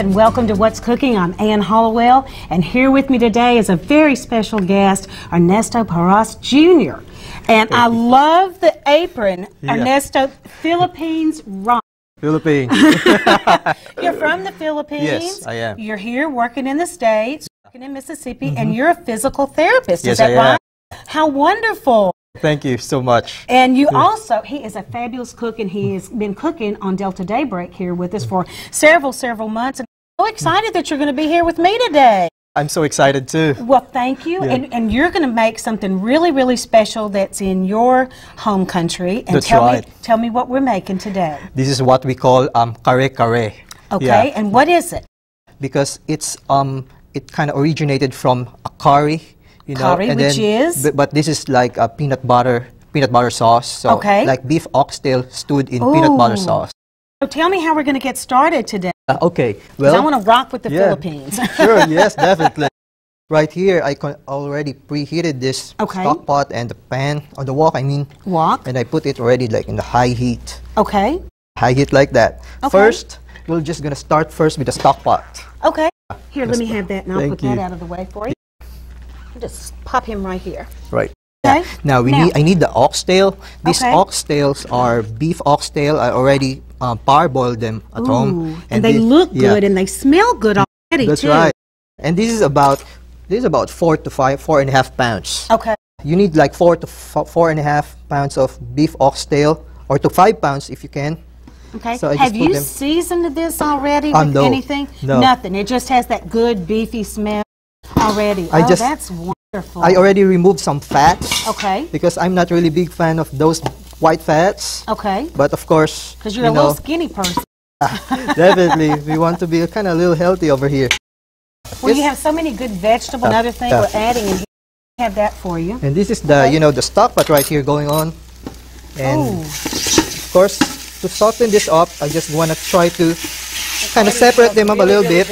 and welcome to What's Cooking. I'm Ann Hollowell, and here with me today is a very special guest, Ernesto Paras Jr. And I love the apron, Yeah. Ernesto, Philippines rock. Philippines. You're from the Philippines. Yes, I am. You're here working in the States, working in Mississippi, and mm-hmm. you're a physical therapist. Is Yes, that I am. How wonderful. Thank you so much. And you also, he is a fabulous cook, and he has been cooking on Delta Daybreak here with us for several, several months. And so excited that you're going to be here with me today. I'm so excited too. Well, thank you. Yeah. And, and you're going to make something really, really special that's in your home country. And That's tell right. me, tell me what we're making today. This is what we call um kare kare. Okay. Yeah, And what is it? because it's um it kind of originated from a curry, you know, Curry, and which then, is? But, but this is like a peanut butter peanut butter sauce. So Okay. like beef oxtail stewed in peanut butter sauce. So tell me how we're going to get started today. Uh, okay. Well, I want to rock with the yeah. Philippines. sure. Yes, definitely. Right here, I already preheated this Okay. stock pot and the pan or the wok. I mean, Wok. and I put it already like in the high heat. Okay. high heat like that. Okay. First, we're just gonna start first with the stock pot. Okay. Here, let me have that, and I'll put that out of the way for you. Just pop him right here. Right. Okay. Now we Now- need. I need the oxtail. These Okay. oxtails are beef oxtail. I already um, parboiled them at home. Ooh, and, they this- look yeah, good and they smell good already That's too. right. And this is about this is about four to five, four and a half pounds. Okay. You need like four to four and a half pounds of beef oxtail, or to five pounds if you can. Okay. So I Have you them- seasoned this already Um, with no. anything? No. Nothing. It just has that good beefy smell already. I oh, just- that's wonderful. I already removed some fat. Okay. Because I'm not really big fan of those white fats. Okay. But of course, Because you're you a know, little skinny person. Definitely, we want to be kind of a little healthy over here. Well, you have so many good vegetables and Yeah, other things yeah. we're adding in here. Have that for you. And this is the, Okay. you know, the stock pot right here going on. And Oh, of course, to soften this up, I just want to try to kind of separate them up a little bit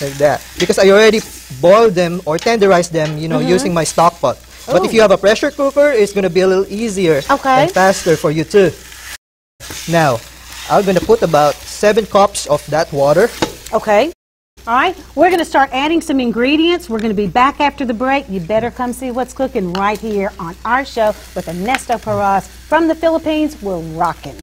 like that. Because I already boiled them or tenderized them, you know, mm-hmm. using my stock pot. But if you have a pressure cooker, it's going to be a little easier Okay. and faster for you too. Now, I'm going to put about seven cups of that water. Okay. All right. We're going to start adding some ingredients. We're going to be back after the break. You better come see what's cooking right here on our show with Ernesto Paras from the Philippines. We're rocking.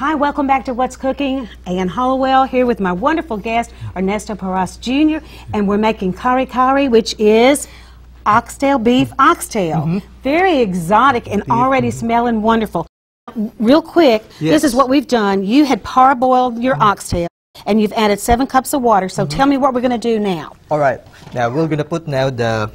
Hi, welcome back to What's Cooking. Ann Hollowell here with my wonderful guest, Ernesto Paras Jr., and we're making kare kare, which is oxtail beef oxtail. Mm-hmm. Very exotic and already mm-hmm. smelling wonderful. Real quick, this is what we've done. You had parboiled your mm-hmm. oxtail, and you've added seven cups of water. So tell me what we're going to do now. All right. Now we're gonna put now the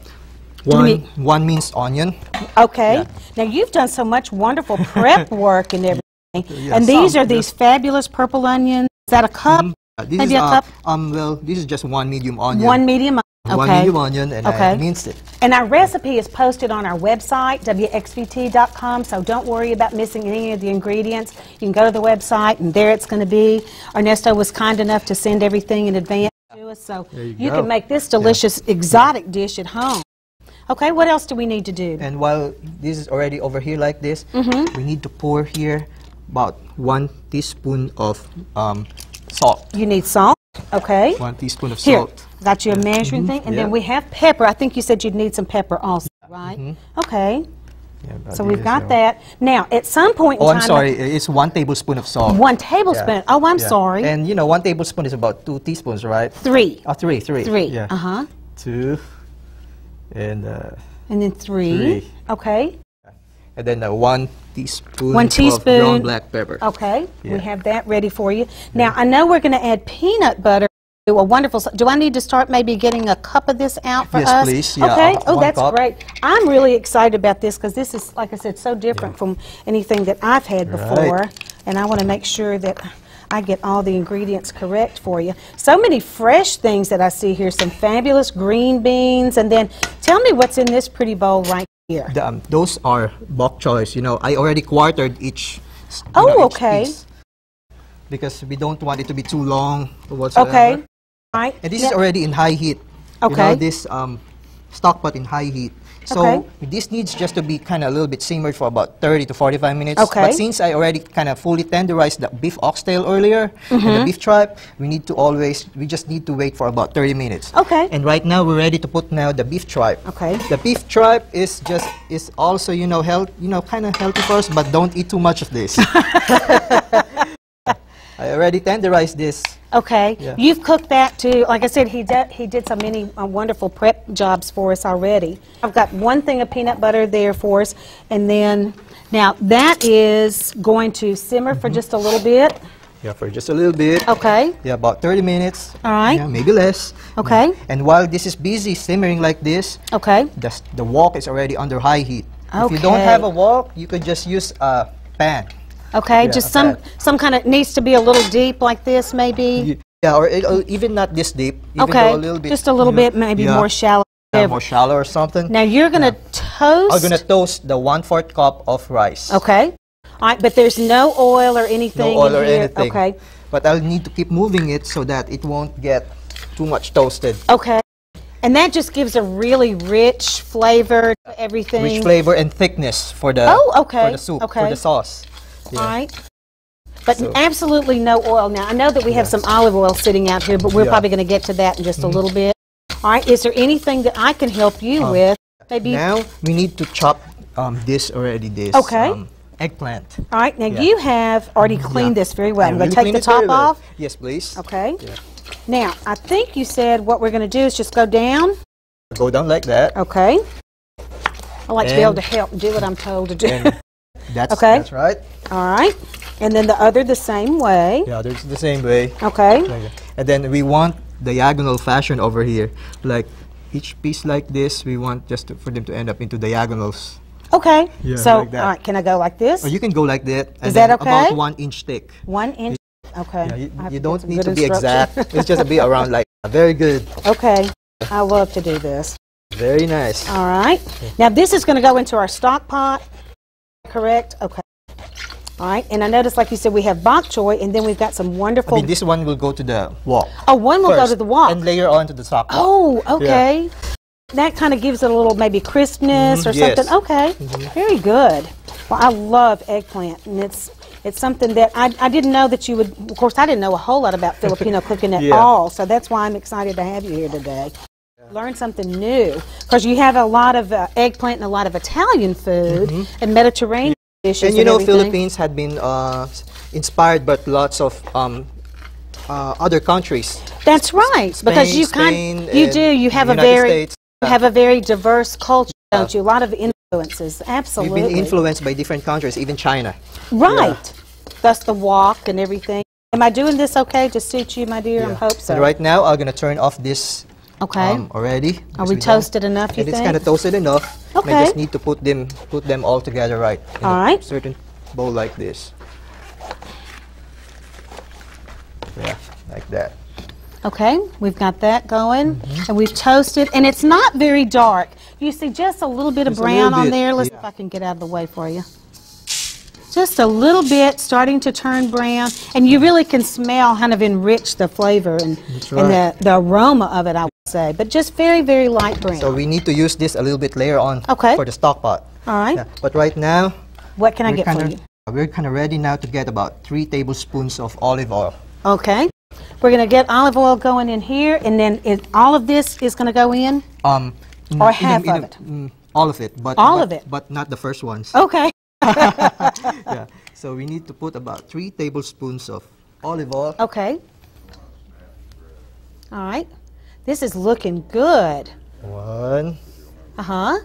me- one one minced onion. Okay. Yeah. Now you've done so much wonderful prep work and everything. Yeah, and these some, are these fabulous purple onions. Is that a cup? Uh, this Maybe is a uh, cup? um well this is just one medium onion. One medium. Okay. One medium onion and Okay. I minced it. And our recipe is posted on our website, wxvt.com, so don't worry about missing any of the ingredients. You can go to the website, and there it's going to be. Ernesto was kind enough to send everything in advance to us, so you you can make this delicious exotic dish at home. Okay, what else do we need to do? And while this is already over here like this, Mm-hmm. we need to pour here about one teaspoon of um, salt. You need salt, okay? One teaspoon of Here, salt. got you a measuring thing, and then we have pepper. I think you said you'd need some pepper also, right? Okay, Yeah, about so we've got yeah. that. Now, at some point in Oh, I'm sorry. It's one tablespoon of salt. one tablespoon. Yeah. Oh, I'm Yeah. sorry. And you know, one tablespoon is about two teaspoons, right? three. Oh, three, three. Three. Yeah. Uh huh. Two. And uh, And then three. Three. Okay. and then uh, one teaspoon. One of teaspoon. ground black pepper. Okay. We have that ready for you. Now, I know we're going to add peanut butter. to A wonderful. Do I need to start maybe getting a cup of this out for Yes, us? please. Yeah, Okay. oh, one that's cup. great. I'm really excited about this because this is, like I said, so different from anything that I've had before, and I want to make sure that I get all the ingredients correct for you. So many fresh things that I see here. Some fabulous green beans, and then tell me what's in this pretty bowl right here. The, um, those are bok choys. You know, I already quartered each. Oh, know, each okay. piece because we don't want it to be too long whatsoever. Okay. Right. And this Yeah. is already in high heat. Okay. You know, this um, stock pot in high heat. So Okay. this needs just to be kind of a little bit simmered for about 30 to 45 minutes. Okay. But since I already kind of fully tenderized the beef oxtail earlier and Mm-hmm. the beef tripe, we need to always, we just need to wait for about 30 minutes. Okay. And right now we're ready to put now the beef tripe. Okay. The beef tripe is just, is also, you know, health, you know, kind of healthy for us, but don't eat too much of this. I already tenderized this. Okay. Yeah. You've cooked that too. Like I said, he did, he did so many uh, wonderful prep jobs for us already. I've got one thing of peanut butter there for us, and then now that is going to simmer Mm-hmm. for just a little bit. Yeah, for just a little bit. Okay. Yeah, about 30 minutes. All right. Yeah, maybe less. Okay. And while this is busy simmering like this, Okay. the, the wok is already under high heat. Okay. If you don't have a wok, you could just use a pan. Okay. Yeah, just some okay. some kind of needs to be a little deep like this, maybe. Yeah, or it, uh, even not this deep. Even okay. a little bit, just a little you know, bit, maybe yeah, more shallow. yeah, more shallow or something. Now you're gonna toast. I'm gonna toast the one fourth cup of rice. Okay. All right, but there's no oil or anything. No oil in or here. anything. Okay. But I'll need to keep moving it so that it won't get too much toasted. Okay. And that just gives a really rich flavor to everything. Rich flavor and thickness for the Oh, okay, for the soup okay. for the sauce. All right. But So- absolutely no oil. Now, I know that we have some olive oil sitting out here, but we're Yeah. Mm-hmm. probably going to get to that in just a little bit. All right. Is there anything that I can help you with? Maybe. Um, Now we need to chop um, this already. This Okay. um, eggplant. All right. Now, Yeah. you have already cleaned this very well. I'm going to take the top well. off. Yes, please. Okay. Yeah. Now, I think you said what we're going to do is just go down. Go down like that. Okay. I like to be able to help do what I'm told to do. And that's Okay. that's right. All right. And then the other the same way. Yeah, there's the same way. Okay. Like. And then we want diagonal fashion over here. Like each piece like this, we want just to, for them to end up into diagonals. Okay. Yeah, so, like all right, can I go like this? Or you can go like that. and Is that okay? About one inch thick. One inch. Okay. Yeah, you, you don't need to be exact. it's just a bit around like very good. okay. I love to do this. Very nice. All right. Now this is going to go into our stock pot. Correct. Okay. All right. And I noticed, like you said, we have bok choy, and then we've got some wonderful. I mean, this one will go to the wok. oh, one will go to the wok. And layer on to the top. Oh, okay. That kind of gives it a little maybe crispness Mhm, or yes. something. Okay, very good. Well, I love eggplant, and it's it's something that I, I didn't know that you would. Of course, I didn't know a whole lot about Filipino cooking at Yeah. all, so that's why I'm excited to have you here today. Learn something new because you have a lot of uh, eggplant and a lot of Italian food and Mediterranean dishes. Mm-hmm. And you know, everything. Philippines had been uh, inspired by lots of um, uh, other countries. That's right, because Spain, you kind Spain, you do. You have a very States. you have a very diverse culture, don't you? A lot of influences. Absolutely. We've been influenced by different countries, even China. Right. That's the wok and everything. Am I doing this okay to suit you, my dear? I hope so. And right now, I'm gonna turn off this Okay. um, already. Are we don't- toasted enough, you and it's kind of toasted enough. I Okay. just need to put them put them all together right. In All a right. certain bowl like this. Yeah, like that. Okay, we've got that going, Mm-hmm. and we've toasted, and it's not very dark. You see just a little bit of Just brown little on there. Let's see if I can get out of the way for you. Just a little bit, starting to turn brown, and you really can smell kind of enrich the flavor and, That's and the, the aroma of it, I say. But just very, very light brown. So we need to use this a little bit later on Okay. for the stock pot. All right. Yeah. But right now, What can I get for kinda, you? we're kind of ready now to get about three tablespoons of olive oil. Okay. We're going to get olive oil going in here, and then it, all of this is going to go in? Um, Or in a- of a- it? mm, all of it, but All but- of it? but not the first ones. Okay. yeah. So we need to put about three tablespoons of olive oil. Okay. All right. This is looking good. One, Uh huh.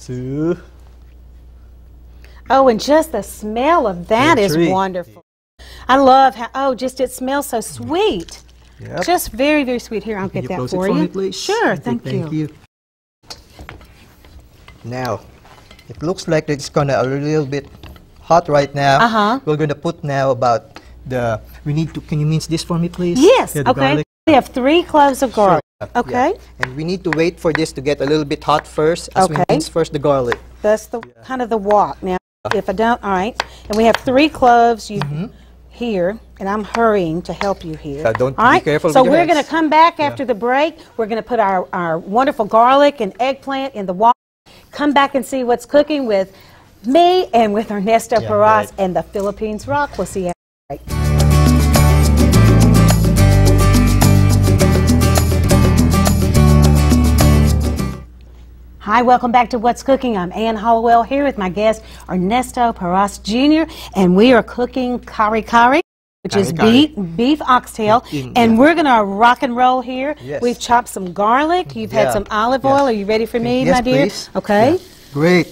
two, Oh, and just the smell of that is wonderful. I love how, oh, just it smells so sweet. Yep. Just very, very sweet. Here, I'll Can get that for for you. me, please? Sure, thank, thank you. you. Now, it looks like it's gonna a little bit hot right now. Uh-huh. We're gonna put now about the. We need to. Can you mince this for me, please? Yes, Yeah, okay. garlic. We have three cloves of garlic. Yeah, Okay. yeah. And we need to wait for this to get a little bit hot first, as we Okay. mince first the garlic. That's the kind of the wok. Now, if I don't, all right. And we have three cloves you, Mm-hmm. here. and I'm hurrying to help you here. Uh, don't- All be careful So we're going to come back after the break. We're going to put our, our wonderful garlic and eggplant in the water. Come back and see what's cooking with me and with Ernesto Yeah, Paras right. and the Philippines Rock. We'll see you Hi, welcome back to What's Cooking. I'm Ann Hollowell here with my guest Ernesto Paras Jr. and we are cooking kare kare, which is Kari beef, beef oxtail, In- and we're going to rock and roll here. Yes. We've chopped some garlic. You've had some olive Yeah. oil. Are you ready for me, yes, my dear? please. Okay. Yeah. Great.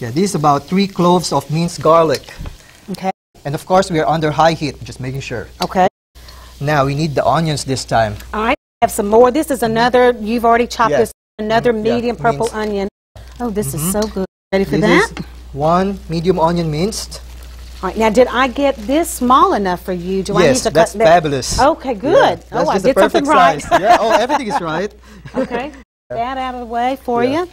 Yeah, this is about three cloves of minced garlic. Okay. And of course, we are under high heat, just making sure. Okay. Now, we need the onions this time. All right. I have some more. This is another. You've already chopped Yes. this. Another. Yeah, medium purple minced. onion. Oh, this is mm-hmm. so good. Ready for This that? one medium onion minced. All right. Now, did I get this small enough for you? Do I yes, need to that's cut that? fabulous. Okay, good. Yeah, oh, I did something right. size. yeah, oh, everything is right. okay. That out of the way for you.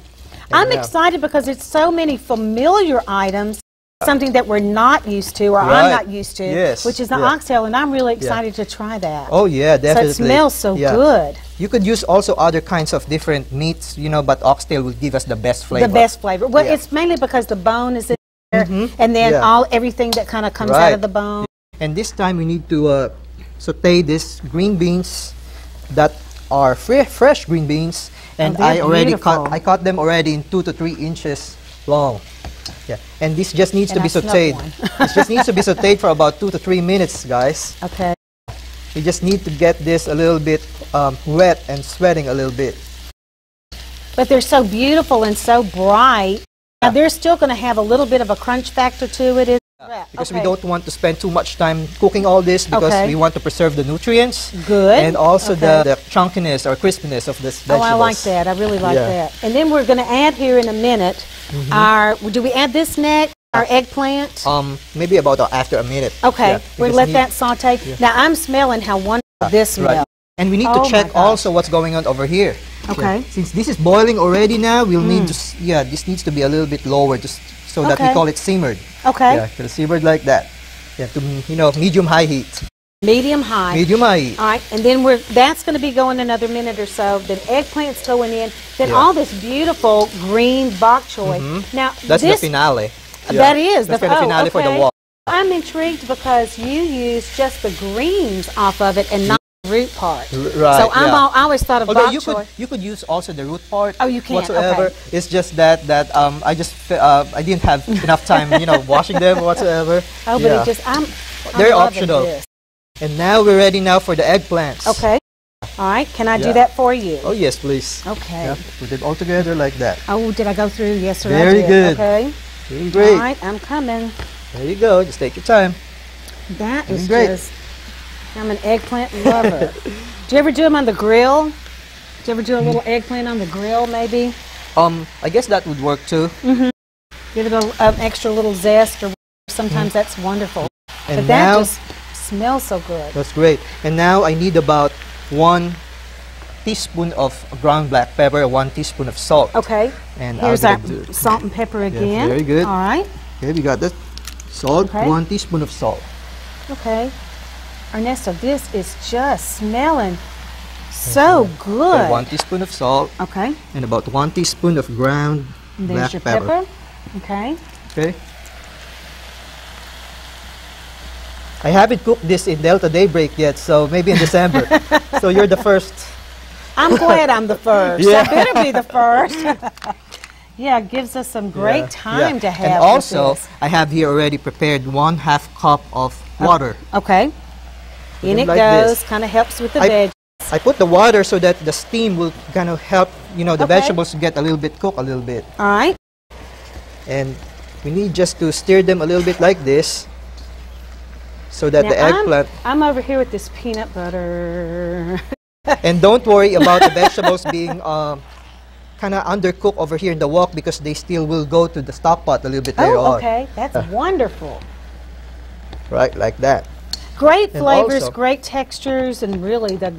I'm excited because it's so many familiar items, something that we're not used to or I'm not used to, Yes, which is the yeah. oxtail, and I'm really excited to try that. Oh, yeah, definitely. so it smells so Yeah. good. You could use also other kinds of different meats, you know, but oxtail will give us the best flavor. The best flavor. Well, Yeah. it's mainly because the bone is in there, and then Yeah. all everything that kind of comes out of the bone. And this time we need to uh, saute this green beans that are fre- fresh green beans, and Oh, I already beautiful. cut. I cut them already in two to three inches long. Yeah, and this just needs And to be I sautéed. one. it just needs to be sautéed for about two to three minutes, guys. Okay. You just need to get this a little bit um, wet and sweating a little bit. But they're so beautiful and so bright. Now they're still going to have a little bit of a crunch factor to it. Is Because okay. we don't want to spend too much time cooking all this because Okay. we want to preserve the nutrients Good. and also Okay. the, the chunkiness or crispiness of this Oh. I like that. I really like Yeah. That. And then we're going to add here in a minute our. Do we add this next? Our eggplant. Um, maybe about uh, after a minute. okay. Yeah, we we'll just let that saute. Now I'm smelling how wonderful this Right. smells. And we need Oh to check also what's going on over here. Okay. Yeah. Since this is boiling already now, we'll need hmm. to, yeah, this needs to be a little bit lower just so that we call it simmered. Okay. Yeah, so simmered like that. Yeah, to, you know, medium high heat. Medium high. Medium high heat. All right, and then we're that's going to be going another minute or so. Then eggplant's going in. Then Yeah. all this beautiful green bok choy. Mm-hmm. Now That's this the finale. that is That's the, the oh, finale for the wok. I'm intrigued because you use just the greens off of it and not root part. R- right, So I'm yeah. all, I always thought of Although bok you choy. could you could use also the root part. Oh, you can, whatsoever. okay. It's just that that um I just uh, I didn't have enough time you know washing them whatsoever. Oh, but Yeah. it just I'm. I'm They're optional. this. And now we're ready now for the eggplants. Okay. All right. Can I do that for you? Oh yes, please. Okay. Yeah, put it all together like that. Oh, did I go through? Yes, sir. Very good. Okay. Doing great. All right. I'm coming. There you go. Just take your time. That is Great. just. I'm an eggplant lover. do you ever do them on the grill? Do you ever do a little eggplant on the grill, maybe? Um, I guess that would work too. Mm-hmm. Give it a, an extra little zest, or sometimes that's wonderful. And but that just smells so good. that's great. And now I need about one teaspoon of ground black pepper, one teaspoon of salt. Okay. And Here's our salt and pepper again. very good. All right. Okay, we got that. Salt, Okay. one teaspoon of salt. Okay. Ernesto, this is just smelling so Okay, good. one teaspoon of salt Okay. and about one teaspoon of ground And black there's your pepper. pepper. Okay. Okay. I haven't cooked this in Delta Daybreak yet, so maybe in December. so you're the first. I'm glad I'm the first. Yeah. I better be the first. yeah, it gives us some great Yeah, time yeah. to have. And also. I have here already prepared one half cup of oh, water. okay. In it like goes. Kind of helps with the I- veg. I put the water so that the steam will kind of help, you know, the Okay. vegetables to get a little bit cooked a little bit. All right. And we need just to stir them a little bit like this so that Now, the eggplant I'm, I'm over here with this peanut butter. And don't worry about the vegetables being um, kind of undercooked over here in the wok because they still will go to the stock pot a little bit later oh, on. okay. That's wonderful. Right, like that. Great And flavors, also- great textures, and really the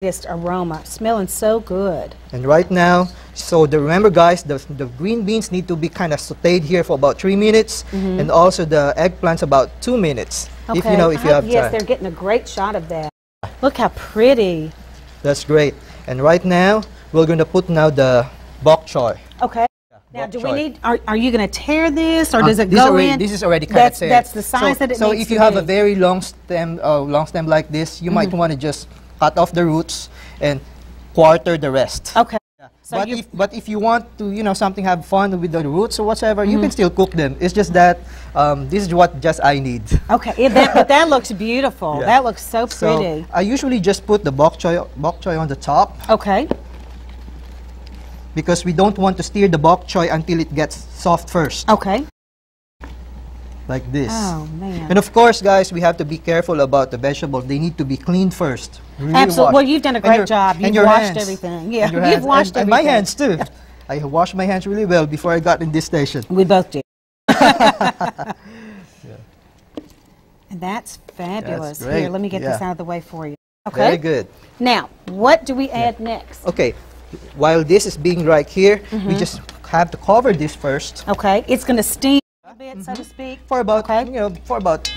greatest aroma. Smelling so good. And right now, so the, remember guys, the, the green beans need to be kind of sauteed here for about three minutes, Mm-hmm. and also the eggplants about two minutes. If you know, if you I- have Yes, time. they're getting a great shot of that. Look how pretty. That's great. And right now, we're going to put now the bok choy. Okay. Now, do we need, are, are you going to tear this, or Uh, does it go already, in? This is already cut. that's, That's the size so, that it So needs if to you have be. a very long stem, uh, long stem like this, you Mm-hmm. might want to just cut off the roots and quarter the rest. Okay. So but if but if you want to you know something have fun with the roots or whatever, you Mm-hmm. can still cook them. It's just that um, this is what just I need. Okay, yeah, that, but that looks beautiful. Yeah. That looks so pretty. So pretty. I usually just put the bok choy bok choy on the top okay. Because we don't want to stir the bok choy until it gets soft first, Okay. like this. Oh, man. And of course, guys, we have to be careful about the vegetables. They need to be cleaned first. Really Absolutely. washed. Well, you've done a great your- job. and You've your washed hands. everything. Yeah, you've hands. washed and, and my hands too. I washed my hands really well before I got in this station. We both did. And that's fabulous. Here, great. let me get this out of the way for you. Okay. Very good. Now, what do we add next? Okay, while this is being right here, we Mm-hmm. just have to cover this first Okay, it's going to steam a bit, so to speak. for about Okay. you know for about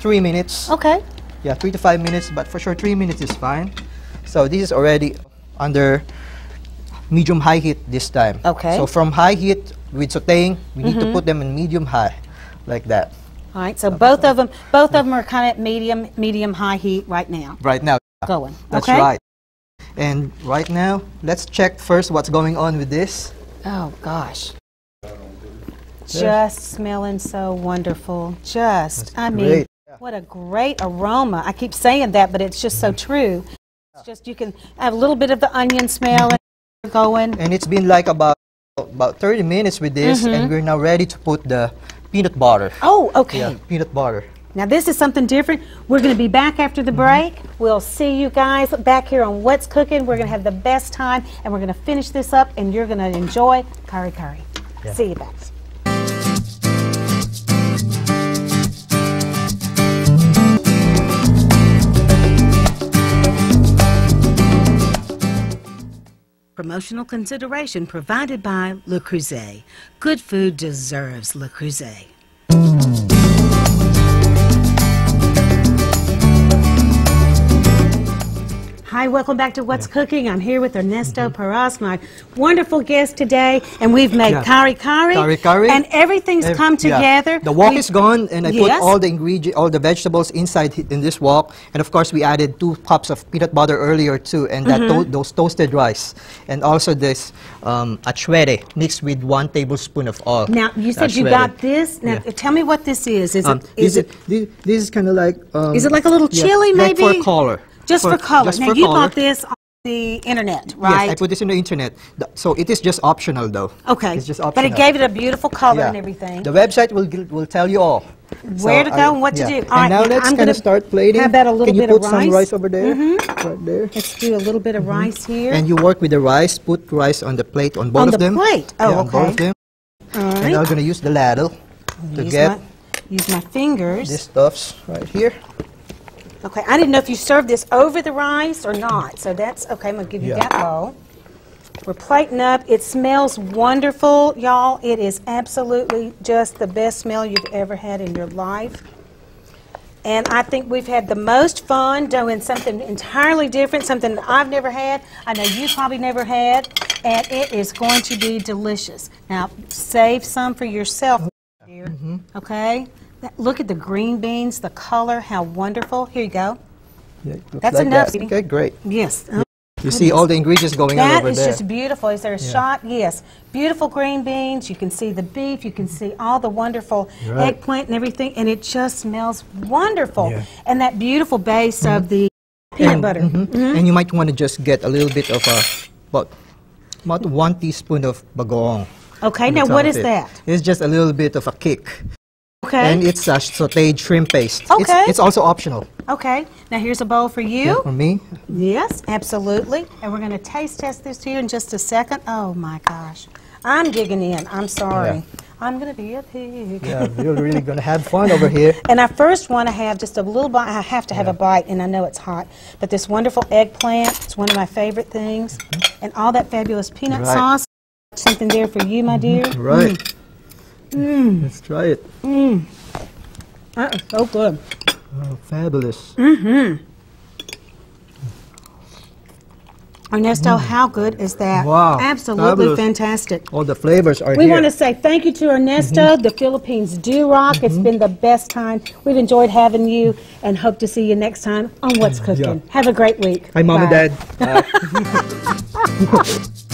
three minutes. Okay. Yeah, three to five minutes, but for sure three minutes is fine. So this is already under medium high heat this time. Okay. So from high heat with sautéing, we need to put them in medium high, like that. All right. So both of them, both of them are kind of medium, medium high heat right now. Right now. Going. That's okay? right. And right now, let's check first what's going on with this. Oh gosh. Just smelling so wonderful. Just, I mean, great. what a great aroma. I keep saying that, but it's just so true. It's just you can have a little bit of the onion smell and going. And it's been like about about 30 minutes with this, Mm-hmm. and we're now ready to put the peanut butter. Oh, okay. Yeah, peanut butter. Now this is something different. We're going to be back after the break. We'll see you guys back here on What's Cooking. We're going to have the best time, and we're going to finish this up, and you're going to enjoy curry curry. See you back. Promotional consideration provided by Le Creuset. Good food deserves Le Creuset. Hi, welcome back to What's Cooking. I'm here with Ernesto Paras, my wonderful guest today, and we've made Yeah. kare kare. Kare kare. And everything's Ev- come yeah. together. The wok We- is gone, and I put all the ingredient, all the vegetables inside in this wok. And of course, we added two cups of peanut butter earlier too, and that Mm-hmm. to- those toasted rice, and also this um, achuete mixed with one tablespoon of oil. Now, you said you got this. Now, Yeah. tell me what this is. Is Um, it, is it, This, this is kind of like. Um, is it like a little yeah, chili, like maybe? for color. Just for, color. Just now, for you color. bought this on the internet, right? Yes, I put this on the internet. So it is just optional, though. okay. It's just optional. But it gave it a beautiful color Yeah. and everything. The website will will tell you all. Where to I- go and what to do. All And right, now let's I'm kind gonna- of start plating. how about a little Can you bit of put rice? Mm-hmm. some rice over there? Right there. Let's do a little bit of rice here. And you work with the rice. Put rice on the plate on both On of the them. plate. Oh, yeah, on both of them. All And right. I'm gonna use the ladle to use, get my, use my fingers. these stuffs right here. Okay, I didn't know if you served this over the rice or not. So that's okay. I'm gonna give you Yeah. that bowl. We're plating up. It smells wonderful, y'all. It is absolutely just the best smell you've ever had in your life. And I think we've had the most fun doing something entirely different, something that I've never had. I know you probably never had, and it is going to be delicious. Now, save some for yourself, mm-hmm. dear. Okay? That- Look at the green beans, the color, how wonderful. Here you go. Yeah, That's like enough, that. Okay, great. Yes. Oh, You see all the ingredients going on That over is there. just beautiful. Is there a shot? Yes. Beautiful green beans. You can see the beef. You can see all the wonderful Right. eggplant and everything, and it just smells wonderful. Yeah. And that beautiful base of the peanut and, butter. mhm. Mm-hmm. And you might want to just get a little bit of a, about, about one teaspoon of bagoong. Okay, now what is it. that? It's just a little bit of a kick. Okay. And it's a sauteed shrimp paste. Okay. It's, it's also optional. okay. Now here's a bowl for you. For me, Yes, absolutely. And we're going to taste test this here in just a second. Oh my gosh. I'm digging in. I'm sorry. Yeah. I'm going to be a pig. yeah, you're really going to have fun over here. And I first want to have just a little bite. I have to have a bite, and I know it's hot. But this wonderful eggplant, it's one of my favorite things. Mm-hmm. And all that fabulous peanut Right. sauce. Something there for you, my mm-hmm. dear. Right. Mm. Mm. Let's try it. Mm. That is so good. Oh, fabulous. Mm-hmm. Ernesto, mm. how good is that? Wow, Absolutely fabulous. fantastic. All the flavors are We here. want to say thank you to Ernesto. Mm-hmm. The Philippines do rock. It's mm-hmm. been the best time. We've enjoyed having you and hope to see you next time on What's Cooking. Yeah. Have a great week. Hi, mom Bye. and dad.